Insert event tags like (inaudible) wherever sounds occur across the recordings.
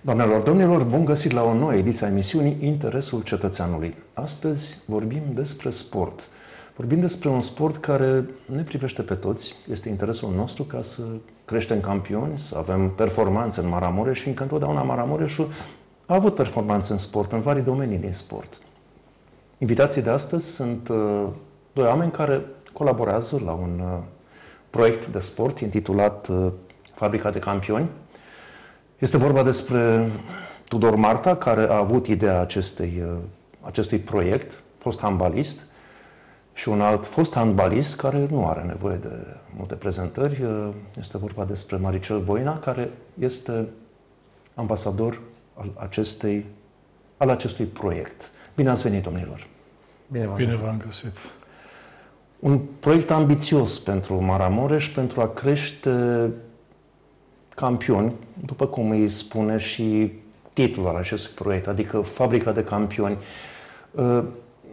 Doamnelor, domnilor, bun găsit la o nouă ediție a emisiunii Interesul Cetățeanului. Astăzi vorbim despre sport. Vorbim despre un sport care ne privește pe toți. Este interesul nostru ca să creștem campioni, să avem performanțe în Maramureș, fiindcă întotdeauna Maramureșul a avut performanțe în sport, în vari domenii din sport. Invitații de astăzi sunt uh, doi oameni care colaborează la un uh, proiect de sport intitulat uh, Fabrica de Campioni, este vorba despre Tudor Marta, care a avut ideea acestei, uh, acestui proiect, fost handbalist, și un alt fost handbalist care nu are nevoie de multe prezentări. Uh, este vorba despre Maricel Voina, care este ambasador al, acestei, al acestui proiect. Bine ați venit, domnilor! Bine v-am găsit. Bine găsit. Un proiect ambițios pentru Maramureș, pentru a crește campioni, după cum îi spune și titlul al acestui proiect, adică Fabrica de Campioni. Uh,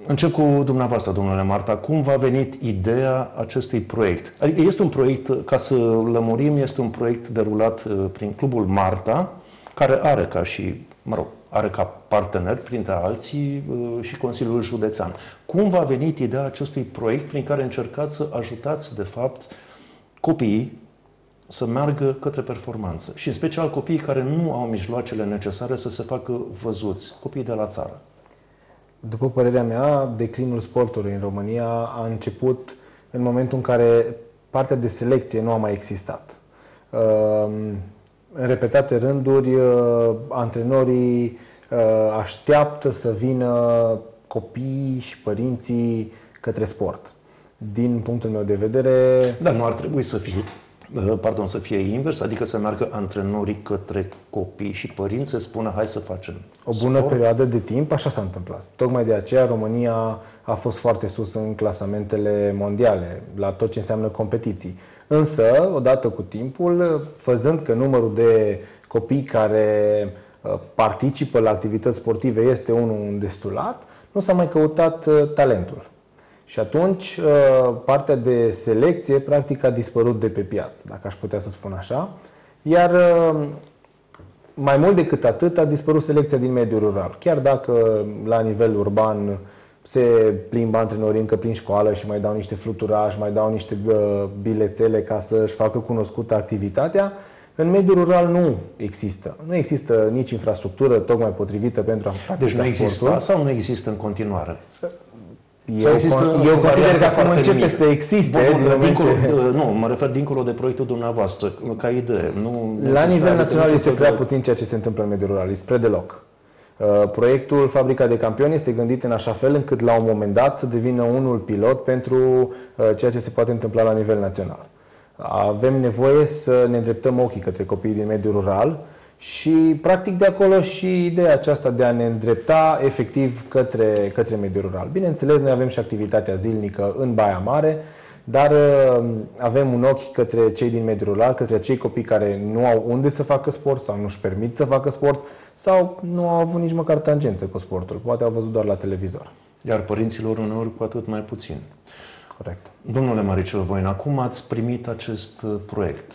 încep cu dumneavoastră, domnule Marta. Cum v-a venit ideea acestui proiect? Adică este un proiect, ca să lămurim, este un proiect derulat uh, prin Clubul Marta, care are ca și, mă rog, are ca partener, printre alții, uh, și Consiliul Județean. Cum v-a venit ideea acestui proiect prin care încercați să ajutați, de fapt, copiii să meargă către performanță. Și în special copiii care nu au mijloacele necesare să se facă văzuți, copiii de la țară. După părerea mea, declinul sportului în România a început în momentul în care partea de selecție nu a mai existat. Ehm, în repetate rânduri, uh, antrenorii uh, așteaptă să vină copiii și părinții către sport. Din punctul meu de vedere... Dar nu ar trebui să fie Uh, pardon, să fie invers, adică să meargă antrenorii către copii și părinți să spună hai să facem O bună sport. perioadă de timp, așa s-a întâmplat. Tocmai de aceea România a fost foarte sus în clasamentele mondiale, la tot ce înseamnă competiții. Însă, odată cu timpul, făzând că numărul de copii care uh, participă la activități sportive este unul destulat, nu s-a mai căutat uh, talentul. Și atunci uh, partea de selecție practic a dispărut de pe piață, dacă aș putea să spun așa. Iar uh, mai mult decât atât a dispărut selecția din mediul rural. Chiar dacă la nivel urban se plimbă antrenorii încă prin școală și mai dau niște fluturași, mai dau niște uh, bilețele ca să-și facă cunoscută activitatea, în mediul rural nu există. Nu există nici infrastructură tocmai potrivită pentru a face Deci nu există sau nu există în continuare? Eu, eu consider că acum începe mic. să existe. Bun, bun, dincolo, ce... nu, mă refer dincolo de proiectul dumneavoastră, ca idee. Nu La nivel național este prea puțin ceea ce se întâmplă în mediul rural, este spre deloc. Uh, proiectul Fabrica de Campioni este gândit în așa fel încât la un moment dat să devină unul pilot pentru uh, ceea ce se poate întâmpla la nivel național. Avem nevoie să ne îndreptăm ochii către copiii din mediul rural, și practic de acolo și ideea aceasta de a ne îndrepta efectiv către, către mediul rural. Bineînțeles, noi avem și activitatea zilnică în Baia Mare, dar uh, avem un ochi către cei din mediul rural, către cei copii care nu au unde să facă sport sau nu-și permit să facă sport sau nu au avut nici măcar tangență cu sportul. Poate au văzut doar la televizor. Iar părinților uneori cu atât mai puțin. Corect. Domnule Maricel Voina, cum ați primit acest uh, proiect?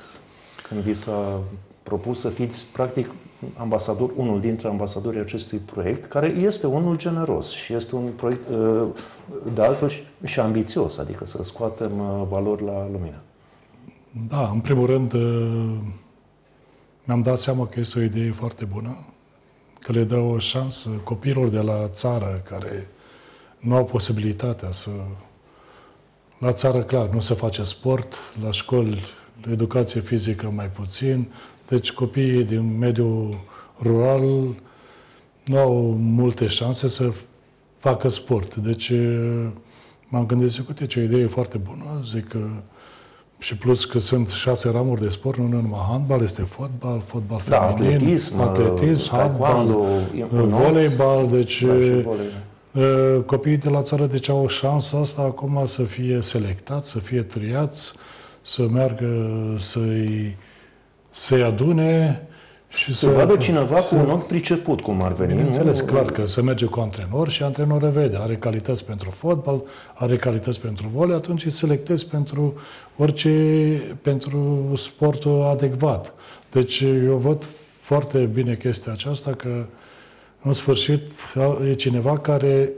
Când vi s-a propus să fiți, practic, ambasador, unul dintre ambasadorii acestui proiect, care este unul generos și este un proiect, uh, de altfel, și ambițios, adică să scoatem uh, valori la lumină. Da, în primul rând, uh, mi-am dat seama că este o idee foarte bună, că le dă o șansă copiilor de la țară care nu au posibilitatea să... La țară, clar, nu se face sport, la școli, educație fizică mai puțin, deci copiii din mediul rural nu au multe șanse să facă sport. Deci m-am gândit, zic, uite, ce o idee foarte bună, zic că și plus că sunt șase ramuri de sport, nu numai handbal, este fotbal, fotbal da, feminin, atletism, atletism handbal, voleibal, deci da, copiii de la țară deci au o șansă asta acum să fie selectați, să fie triați, să meargă să-i să-i adune și să... Să vadă cineva să... cu un ochi priceput cum ar veni. Bineînțeles, nu? clar că se merge cu antrenor și antrenorul vede. Are calități pentru fotbal, are calități pentru vole, atunci îi selectezi pentru orice, pentru sportul adecvat. Deci eu văd foarte bine chestia aceasta că în sfârșit e cineva care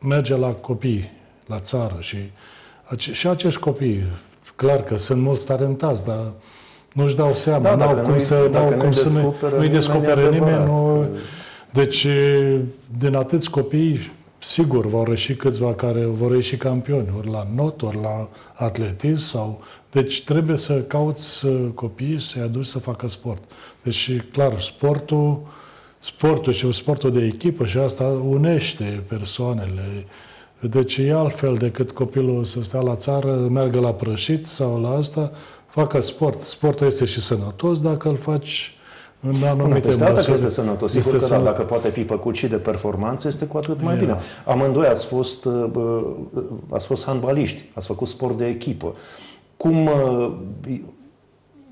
merge la copii, la țară și, și acești copii, clar că sunt mulți talentați, dar nu-și dau seama, da, n-au cum să, n-au cum să nu, nu-i descopere nimeni. Nu, deci, din atâți copii, sigur, vor ieși câțiva care vor ieși campioni, ori la not, ori la atletism sau... Deci trebuie să cauți copii să-i aduci să facă sport. Deci, clar, sportul, sportul și sportul de echipă și asta unește persoanele. Deci e altfel decât copilul să stea la țară, meargă la prășit sau la asta, facă sport. Sportul este și sănătos dacă îl faci în anumite nu, peste alta că este sănătos. Sigur este că da, dacă poate fi făcut și de performanță, este cu atât mai yeah. bine. Amândoi ați fost, uh, ați fost handbaliști, ați făcut sport de echipă. Cum, uh,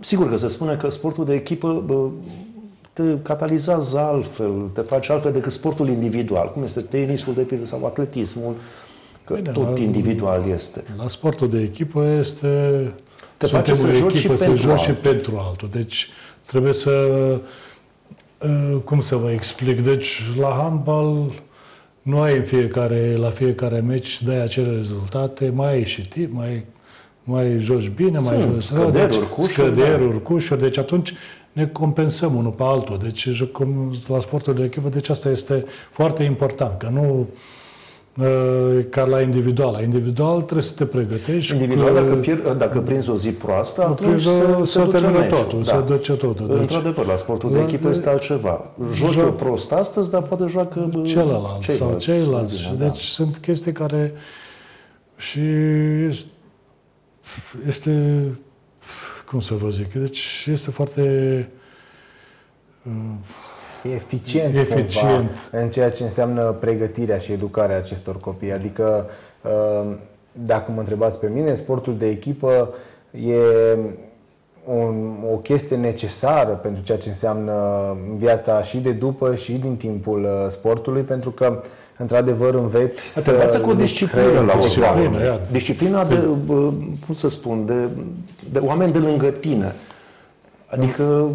sigur că se spune că sportul de echipă te catalizează altfel, te face altfel decât sportul individual, cum este tenisul, de pildă, sau atletismul, că Bine, tot la, individual este. La sportul de echipă este... Te face să joci echipă, și, să pentru joci și pentru altul. Deci trebuie să... Uh, cum să vă explic? Deci la handbal nu ai în fiecare, la fiecare meci dai acele rezultate, mai ai și timp, mai, mai joci bine, Sunt mai joci... Scăderuri, deci, cușuri. Scăderuri, da. cușuri. Deci atunci ne compensăm unul pe altul. Deci jucăm la sportul de echipă, deci asta este foarte important, că nu ca la individual. La individual trebuie să te pregătești. Individual, dacă, pier, dacă prinzi o zi proastă, atunci se, se, se termină totul, da. se duce totul. Deci, Într-adevăr, la sportul de echipă este altceva. Joci joc, prost astăzi, dar poate joacă celălalt ceilalți. Sau ceilalți. Bine, deci da. sunt chestii care și este cum să vă zic, deci este foarte uh, eficient, eficient. în ceea ce înseamnă pregătirea și educarea acestor copii. Adică, uh, dacă mă întrebați pe mine, sportul de echipă e un, o chestie necesară pentru ceea ce înseamnă viața și de după și din timpul uh, sportului, pentru că într-adevăr înveți Te învață cu o disciplină la o țară. Disciplina de, cum să spun, de, de oameni de lângă tine. Adică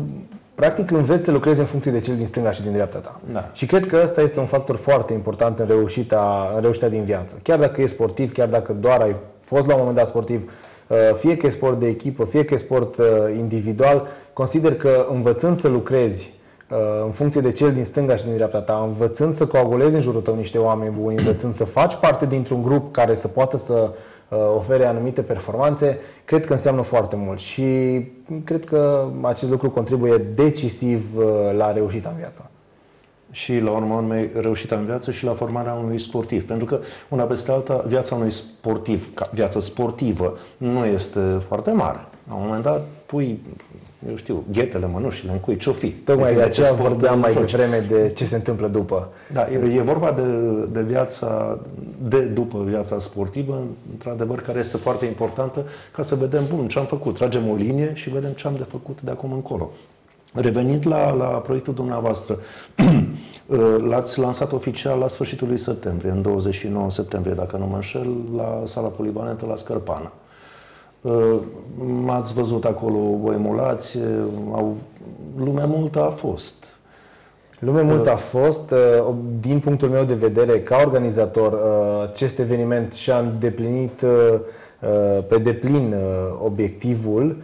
practic înveți să lucrezi în funcție de cel din stânga și din dreapta ta. Da. Și cred că ăsta este un factor foarte important în reușita, în reușita din viață. Chiar dacă e sportiv, chiar dacă doar ai fost la un moment dat sportiv, uh, fie că e sport de echipă, fie că e sport uh, individual, consider că învățând să lucrezi uh, în funcție de cel din stânga și din dreapta ta, învățând să coagulezi în jurul tău niște oameni buni, învățând să faci parte dintr-un grup care să poată să Uh, ofere anumite performanțe, cred că înseamnă foarte mult și cred că acest lucru contribuie decisiv uh, la reușita în viață și la urma urmei reușita în viață și la formarea unui sportiv. Pentru că una peste alta, viața unui sportiv, viața sportivă, nu este foarte mare. La un moment dat pui eu știu, ghetele, mănușile, în cui, ce-o fi. Tocmai de aceea vorbeam mai devreme de ce se întâmplă după. Da, e, e vorba de, de viața, de după viața sportivă, într-adevăr, care este foarte importantă, ca să vedem, bun, ce am făcut. Tragem o linie și vedem ce am de făcut de acum încolo. Revenind la, la proiectul dumneavoastră, (clears throat) l-ați lansat oficial la sfârșitul lui septembrie, în 29 septembrie, dacă nu mă înșel, la sala polivalentă la Scărpană. Uh, m-ați văzut acolo o emulație, au, lumea multă a fost. Lume multă a fost. Uh, din punctul meu de vedere, ca organizator, uh, acest eveniment și-a îndeplinit pe deplin obiectivul.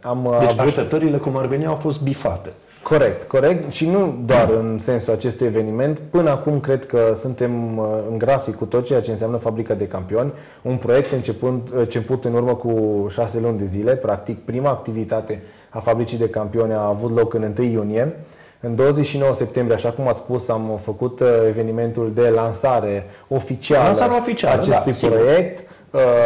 Am deci avut... așteptările, cum ar veni, au fost bifate. Corect, corect. Și nu doar în sensul acestui eveniment. Până acum cred că suntem uh, în grafic cu tot ceea ce înseamnă Fabrica de Campioni. Un proiect începând, uh, început în urmă cu șase luni de zile. Practic, prima activitate a Fabricii de Campioni a avut loc în 1 iunie. În 29 septembrie, așa cum ați spus, am făcut uh, evenimentul de lansare oficială Lansare oficială, acestui da, proiect. Sigur.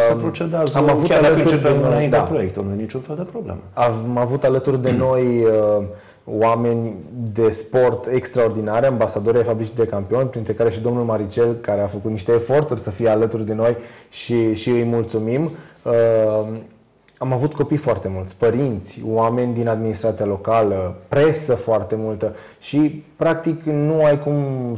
Se procedează am avut chiar dacă începem înainte da. proiectul, nu e niciun fel de problemă. Am avut alături de noi uh, oameni de sport extraordinare, ambasadori ai fabricii de campioni, printre care și domnul Maricel, care a făcut niște eforturi să fie alături de noi și, și îi mulțumim. Uh, am avut copii foarte mulți, părinți, oameni din administrația locală, presă foarte multă și practic nu ai cum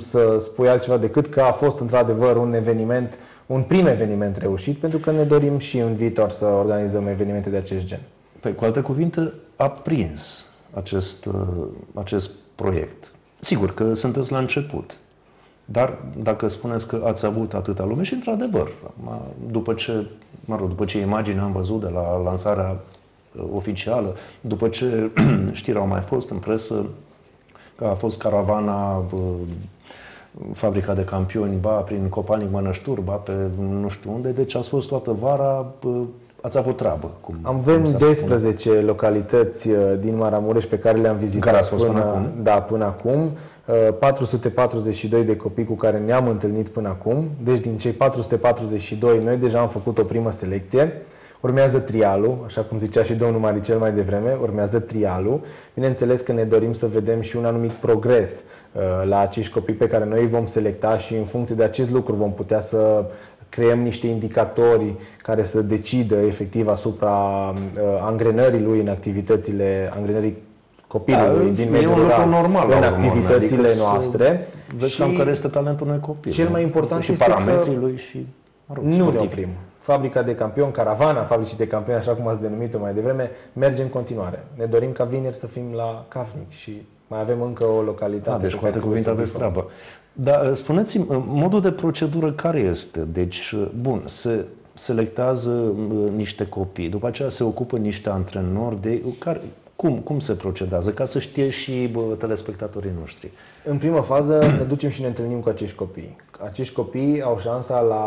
să spui altceva decât că a fost într-adevăr un eveniment, un prim eveniment reușit, pentru că ne dorim și în viitor să organizăm evenimente de acest gen. Păi, cu alte cuvinte, a prins acest, uh, acest proiect? Sigur că sunteți la început, dar dacă spuneți că ați avut atâta lume și într-adevăr, după ce, mă rog, după ce imagine am văzut de la lansarea uh, oficială, după ce (clears throat) știri au mai fost în presă, că a fost caravana uh, fabrica de campioni, ba prin Copanic Mănăștur, ba pe nu știu unde, deci ați fost toată vara, ați avut treabă. Cum, Avem cum 12 spune. localități uh, din Maramureș pe care le-am vizitat care ați fost până, până acum. Da, până acum. 442 uh, de copii cu care ne-am întâlnit până acum. Deci din cei 442, noi deja am făcut o primă selecție. Urmează trialul, așa cum zicea și domnul Maricel mai devreme, urmează trialul. Bineînțeles că ne dorim să vedem și un anumit progres uh, la acești copii pe care noi îi vom selecta și în funcție de acest lucru vom putea să creăm niște indicatori care să decidă efectiv asupra uh, angrenării lui în activitățile, angrenării copilului da, din mediul rural normal, în activitățile adică noastre. Vezi și cam care este talentul unui copil. Cel mai important și este parametrii lui și mă rog, nu ne oprim. Fabrica de campion, caravana fabricii de campion, așa cum ați denumit-o mai devreme, merge în continuare. Ne dorim ca vineri să fim la Cafnic și mai avem încă o localitate. Da, deci cu alte cuvinte aveți treabă. Dar uh, spuneți-mi, uh, modul de procedură care este? Deci, uh, bun, se selectează niște copii, după aceea se ocupă niște antrenori de... Care, cum, cum se procedează? Ca să știe și bă, telespectatorii noștri. În prima fază ne ducem și ne întâlnim cu acești copii. Acești copii au șansa la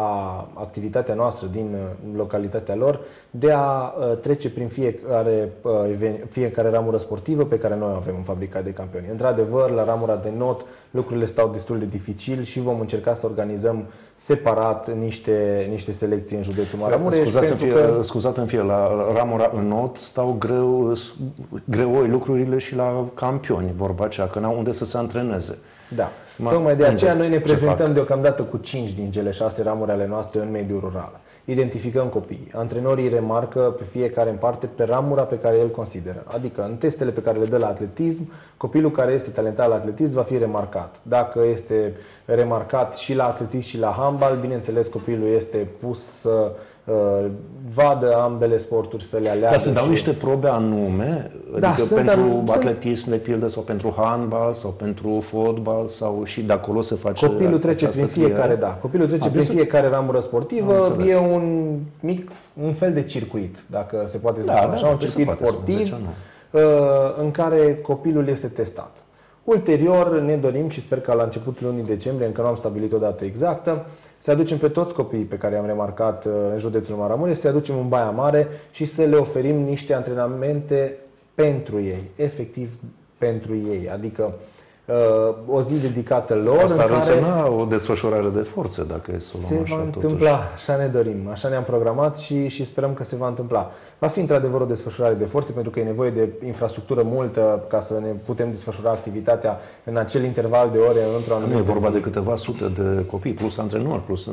activitatea noastră din uh, localitatea lor de a uh, trece prin fiecare, uh, fiecare ramură sportivă pe care noi o avem în fabrica de campioni. Într-adevăr, la ramura de not lucrurile stau destul de dificil și vom încerca să organizăm separat niște, niște selecții în județul Maramureș. Scuzați pentru că... Scuzat în fie, la ramura în not stau greu, greoi lucrurile și la campioni, vorba aceea, că n-au unde să se antreneze. Da. Ma, Tocmai de aceea noi ne prezentăm deocamdată cu 5 din cele 6 ramuri ale noastre în mediul rural identificăm copiii. Antrenorii remarcă pe fiecare în parte pe ramura pe care el consideră. Adică în testele pe care le dă la atletism, copilul care este talentat la atletism va fi remarcat. Dacă este remarcat și la atletism și la handbal, bineînțeles copilul este pus să Uh, vadă ambele sporturi să le aleagă. Ca să dau și... niște probe anume, da, adică sunt pentru an... atletism de pildă sau pentru handbal sau pentru fotbal sau și de acolo se face Copilul trece prin fiecare, da. Copilul trece prin fiecare ramură sportivă, e un mic, un fel de circuit, dacă se poate zice da, așa, da, un circuit sportiv uh, în care copilul este testat. Ulterior ne dorim și sper că la începutul lunii decembrie, încă nu am stabilit o dată exactă, să aducem pe toți copiii pe care i-am remarcat uh, în județul Maramureș, să-i aducem în Baia Mare și să le oferim niște antrenamente pentru ei, efectiv pentru ei. Adică uh, o zi dedicată lor. Asta ar însemna o desfășurare de forțe, dacă e să o luăm Se așa, va întâmpla, totuși. așa ne dorim, așa ne-am programat și, și sperăm că se va întâmpla. Va fi într-adevăr o desfășurare de forțe, pentru că e nevoie de infrastructură multă ca să ne putem desfășura activitatea în acel interval de ore într-o anumită Nu e vorba zi. de câteva sute de copii, plus antrenori, plus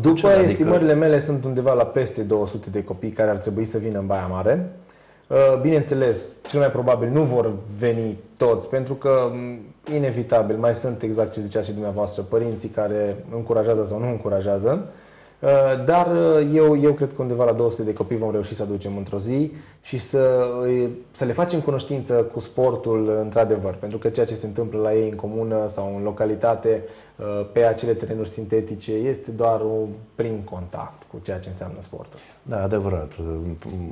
După cele, adică- estimările adică... mele, sunt undeva la peste 200 de copii care ar trebui să vină în Baia Mare. Uh, bineînțeles, cel mai probabil nu vor veni toți, pentru că mm, inevitabil mai sunt exact ce zicea și dumneavoastră, părinții care încurajează sau nu încurajează. Uh, dar uh, eu, eu cred că undeva la 200 de copii vom reuși să aducem într-o zi și să, să le facem cunoștință cu sportul într-adevăr. Pentru că ceea ce se întâmplă la ei în comună sau în localitate, uh, pe acele terenuri sintetice, este doar un prim contact cu ceea ce înseamnă sportul. Da, adevărat.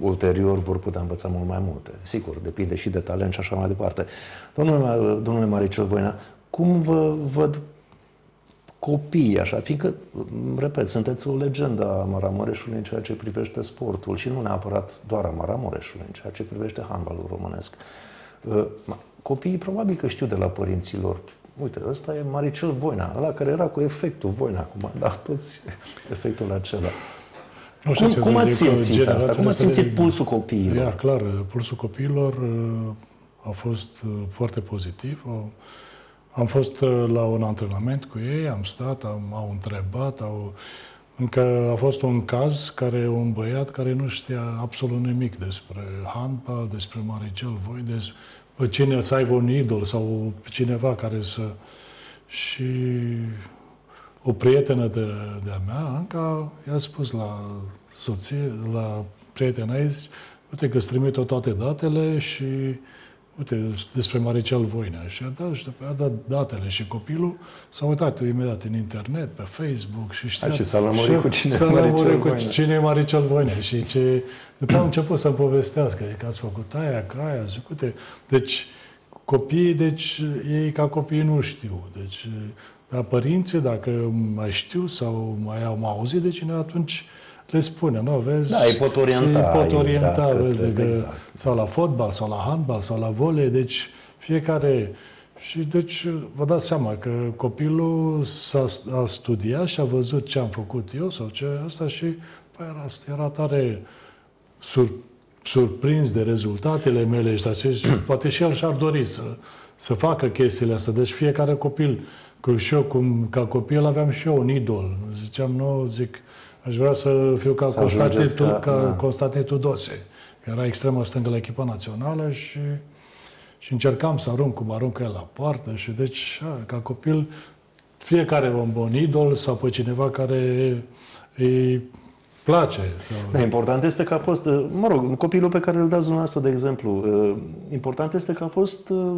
Ulterior vor putea învăța mult mai multe. Sigur, depinde și de talent și așa mai departe. Domnule, domnule Maricel Voina, cum vă văd copii, așa, fiindcă, repet, sunteți o legendă a Maramureșului în ceea ce privește sportul și nu neapărat doar a Maramureșului, în ceea ce privește handbalul românesc. Uh, copiii probabil că știu de la părinților Uite, ăsta e Maricel Voina, ăla care era cu efectul Voina, acum da toți efectul acela. Nu știu cum, cum ați simțit asta? Cum ați simțit pulsul copiilor? Ia, clar, pulsul copiilor uh, a fost uh, foarte pozitiv. Am fost uh, la un antrenament cu ei, am stat, am, au întrebat, au... Încă a fost un caz care un băiat care nu știa absolut nimic despre handbal, despre Maricel Voi, despre cine să aibă un idol sau cineva care să... Și o prietenă de, de-a mea, Anca, i-a spus la soție, la prietena ei, uite că îți trimit toate datele și uite, despre Maricel Voinea. Și a dat, și a dat datele și copilul. S-a uitat imediat în internet, pe Facebook și știa... și s-a lămurit cu cine s-a Maricel cu Voinea. cine e Maricel Voinea. Și ce... După am început să-mi povestească, că ați făcut aia, ca aia, zic, uite, deci copiii, deci ei ca copii nu știu, deci dar părinții, dacă mai știu sau mai au mai auzit de cine, atunci le spune, nu, vezi? Da, îi pot orienta, îi pot îi orienta, da, vezi, către- de că, exact. sau la fotbal, sau la handbal, sau la volei, deci fiecare... Și deci vă dați seama că copilul s-a, a studiat și a văzut ce am făcut eu sau ce asta și păi, era, era tare sur, surprins de rezultatele mele și așa, și (clears throat) poate și el și-ar dori să, să facă chestiile astea. Deci fiecare copil, cum și eu, cum, ca copil aveam și eu un idol. Ziceam, nu, zic, aș vrea să fiu ca, Să Constantin, ajungeți Tu- ca- ca, da. Constantin Tudose. Era extremă stângă la echipa națională și, și încercam să arunc cum aruncă el la poartă și deci, a, ca copil, fiecare om un idol sau pe cineva care îi place. Da, important este că a fost, uh, mă rog, copilul pe care îl dați dumneavoastră, de exemplu, uh, important este că a fost uh,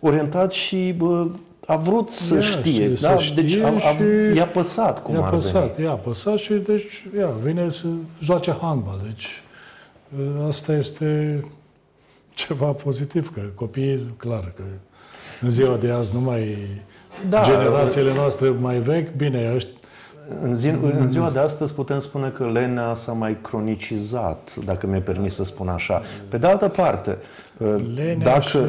orientat și uh, a vrut să Ia, știe. și da? să deci știe a, a, și- i-a păsat cum i-a ar păsat, veni. i-a păsat și deci, ia, vine să joace handbal. Deci, ă, asta este ceva pozitiv, că copiii, clar, că în ziua de azi nu mai... Da. generațiile noastre mai vechi, bine, ăștia, În, zi, în ziua de astăzi putem spune că lenea s-a mai cronicizat, dacă mi-e permis să spun așa. Pe de altă parte, uh, lenea dacă... și ă,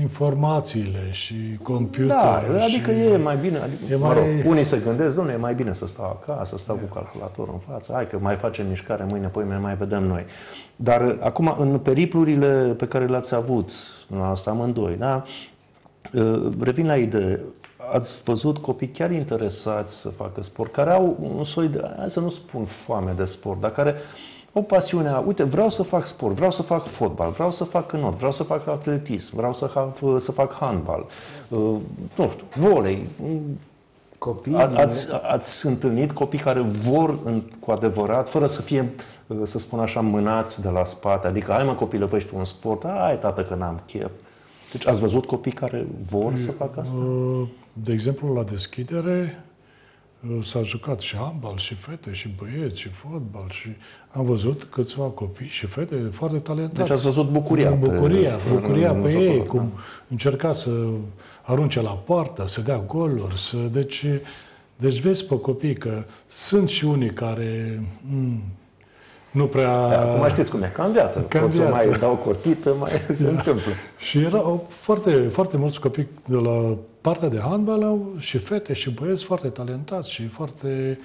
informațiile și computer. Da, adică și... e mai bine, adică, E mă mai- rog, unii se gândesc, domnule, e mai bine să stau acasă, să stau cu calculatorul în față, hai că mai facem mișcare mâine, poi mai vedem noi. Dar uh, acum, în periplurile pe care le-ați avut, asta amândoi, da? Uh, Revin la idee, ați văzut copii chiar interesați să facă sport, care au un soi de, hai să nu spun foame de sport, dar care o pasiune, a, uite, vreau să fac sport, vreau să fac fotbal, vreau să fac cânot, vreau să fac atletism, vreau să, ha- să fac handbal, uh, nu știu, volei. Copii A, din- ați, ați întâlnit copii care vor în, cu adevărat, fără să fie, uh, să spun așa, mânați de la spate, adică, hai mă copilă, fă și tu un sport, hai tată că n-am chef. Deci ați văzut copii care vor să facă asta? Uh, De exemplu, la deschidere uh, s-a jucat și handbal, și fete, și băieți, și fotbal, și am văzut câțiva copii și fete foarte talentați. Deci ați văzut bucuria pe- Bucuria, bucuria în pe jocul ei, ăla, cum încerca să arunce la poartă, să dea goluri, să... Deci, deci vezi pe copii că sunt și unii care m, nu prea... Acum știți cum e, ca în viață. Ca în Pot să viață. mai dau cotită, mai (laughs) se întâmplă. Și erau foarte, foarte mulți copii de la partea de handbal au și fete și băieți foarte talentați și foarte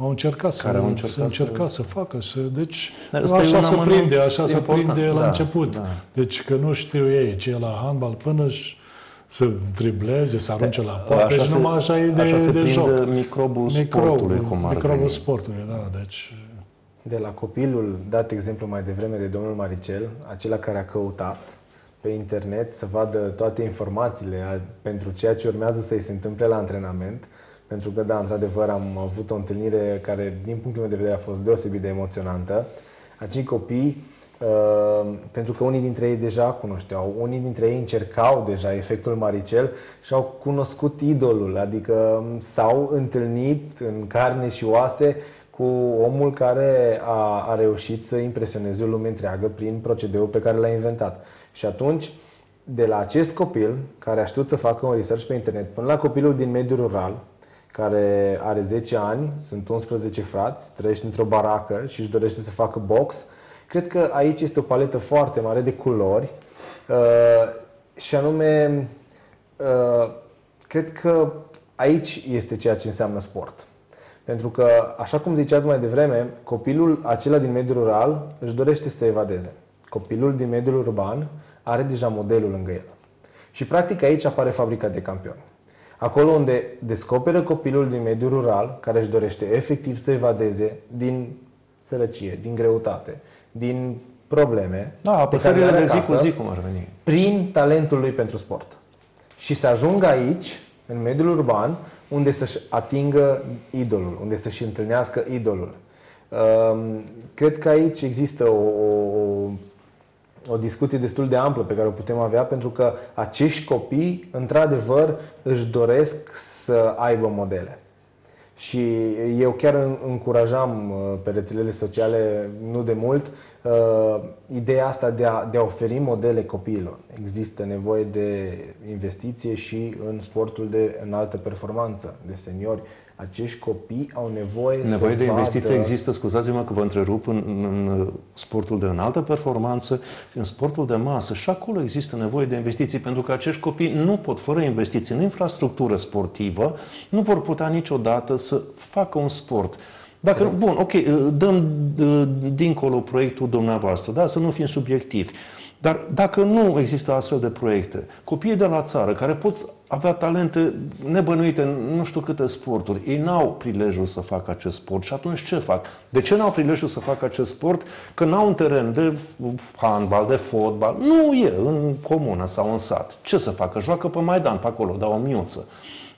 au încercat, să, Care au încercat să, încerca să- să facă, să, deci Dar ăsta e așa un se amănunt prinde, așa se important. prinde la Da, început. da. Deci că nu știu ei ce e la handbal până își să dribleze, să arunce la poartă, Așa deci se- numai așa e de, așa se de prinde joc. microbul sportului, cum ar microbul veni. sportului, da, deci De la copilul dat exemplu mai devreme de domnul Maricel, acela care a căutat pe internet să vadă toate informațiile a- pentru ceea ce urmează să-i se întâmple la antrenament, pentru că, da, într-adevăr, am avut o întâlnire care, din punctul meu de vedere, a fost deosebit de emoționantă. Acei copii, uh, pentru că unii dintre ei deja cunoșteau, unii dintre ei încercau deja efectul Maricel și au cunoscut idolul, adică s-au întâlnit în carne și oase cu omul care a, a reușit să impresioneze o lume întreagă prin procedeul pe care l-a inventat. Și atunci, de la acest copil care a știut să facă un research pe internet până la copilul din mediul rural, care are 10 ani, sunt 11 frați, trăiește într-o baracă și își dorește să facă box, cred că aici este o paletă foarte mare de culori uh, și anume, uh, cred că aici este ceea ce înseamnă sport. Pentru că, așa cum ziceați mai devreme, copilul acela din mediul rural își dorește să se evadeze. Copilul din mediul urban are deja modelul lângă el. Și practic aici apare fabrica de campioni. Acolo unde descoperă copilul din mediul rural, care își dorește efectiv să evadeze din sărăcie, din greutate, din probleme. Da, pe care apăsările le are de zi cu acasă, zi, cum ar veni. prin talentul lui pentru sport. Și să ajungă aici, în mediul urban, unde să-și atingă idolul, unde să-și întâlnească idolul. Um, Cred că aici există o, o, o discuție destul de amplă pe care o putem avea pentru că acești copii, într-adevăr, își doresc să aibă modele. Și eu chiar încurajam uh, pe rețelele sociale nu de mult uh, ideea asta de a, de a oferi modele copiilor. Există nevoie de investiție și în sportul de înaltă performanță, de seniori acești copii au nevoie Nevoie să de investiție vadă... există, scuzați-mă că vă întrerup, în, în sportul de înaltă performanță, în sportul de masă și acolo există nevoie de investiții pentru că acești copii nu pot, fără investiții în infrastructură sportivă, nu vor putea niciodată să facă un sport. Dacă, bun, ok, dăm dincolo proiectul dumneavoastră, da, să nu fim subiectivi. Dar dacă nu există astfel de proiecte, copiii de la țară care pot avea talente nebănuite în nu știu câte sporturi, ei n-au prilejul să facă acest sport și atunci ce fac? De ce n-au prilejul să facă acest sport? Că n-au un teren de handbal, de fotbal. Nu e în comună sau în sat. Ce să facă? Joacă pe Maidan, pe acolo, dau o miuță.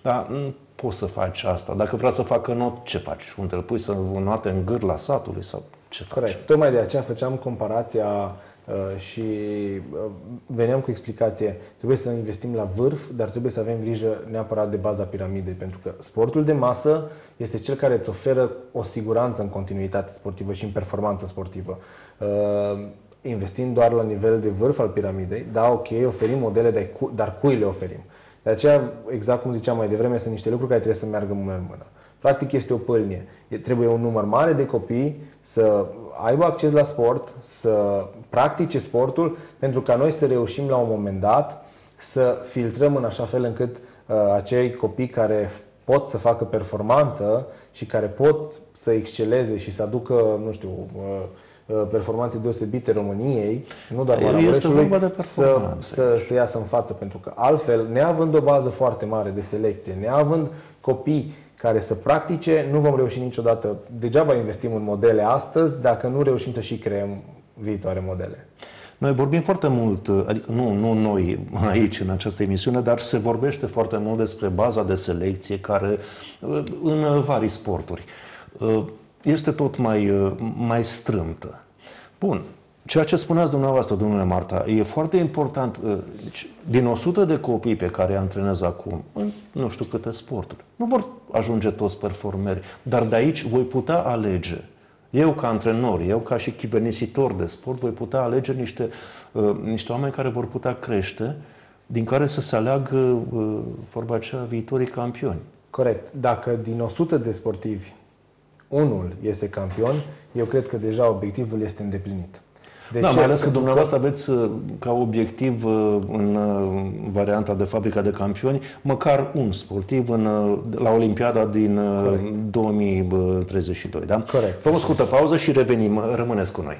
Dar nu poți să faci asta. Dacă vrea să facă not, ce faci? Unde îl pui să noate în gârla satului sau ce faci? Corect. Tocmai de aceea făceam comparația Uh, și uh, veneam cu explicație, trebuie să investim la vârf, dar trebuie să avem grijă neapărat de baza piramidei, pentru că sportul de masă este cel care îți oferă o siguranță în continuitate sportivă și în performanță sportivă. Uh, investind doar la nivel de vârf al piramidei, da, ok, oferim modele, dar cui le oferim? De aceea, exact cum ziceam mai devreme, sunt niște lucruri care trebuie să meargă mână în mână. Practic este o pâlnie. Trebuie un număr mare de copii să aibă acces la sport, să practice sportul, pentru ca noi să reușim la un moment dat să filtrăm în așa fel încât uh, acei copii care pot să facă performanță și care pot să exceleze și să aducă, nu știu, uh, uh performanțe deosebite României, nu doar Maramureșului, să, să, să iasă în față. Pentru că altfel, neavând o bază foarte mare de selecție, neavând copii care să practice, nu vom reuși niciodată. Degeaba investim în modele astăzi dacă nu reușim să și creăm viitoare modele. Noi vorbim foarte mult, adică nu, nu noi (laughs) aici în această emisiune, dar se vorbește foarte mult despre baza de selecție care în vari sporturi este tot mai, mai strâmtă. Bun, Ceea ce spuneați dumneavoastră, domnule Marta, e foarte important. Uh, deci, din 100 de copii pe care îi antrenez acum, în nu știu câte sporturi, nu vor ajunge toți performeri, dar de aici voi putea alege. Eu ca antrenor, eu ca și chivernisitor de sport, voi putea alege niște, uh, niște oameni care vor putea crește, din care să se aleagă, uh, vorba aceea, viitorii campioni. Corect. Dacă din 100 de sportivi unul este campion, eu cred că deja obiectivul este îndeplinit. De da, ce? mai ales că dumneavoastră aveți uh, ca obiectiv uh, în uh, varianta de fabrica de campioni măcar un sportiv în, la Olimpiada din Corect. 2032, da? Corect. Vom o scurtă pauză și revenim. Rămâneți cu noi.